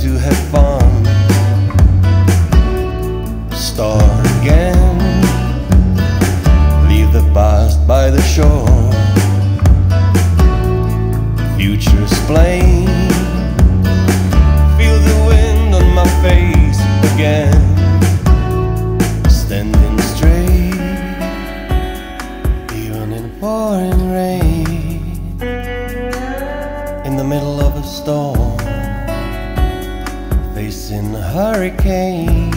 to have fun. Start again. Leave the past by the shore. Future's plain. Feel the wind on my face again. Standing straight, even in pouring rain. In the middle of a storm, facing a hurricane.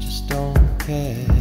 Just don't care.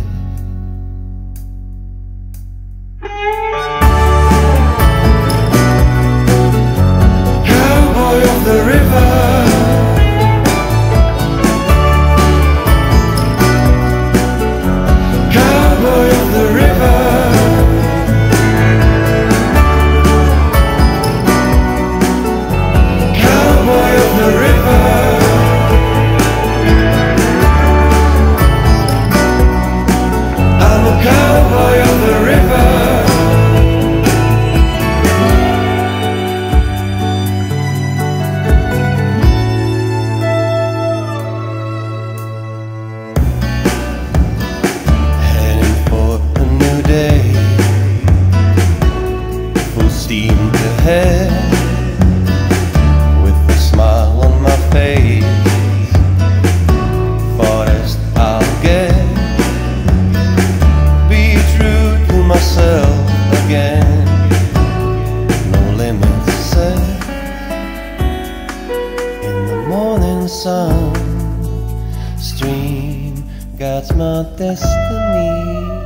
Full steam ahead. With a smile on my face. Farthest I'll get. Be true to myself again. No limits set. In the morning sun stream guides my destiny.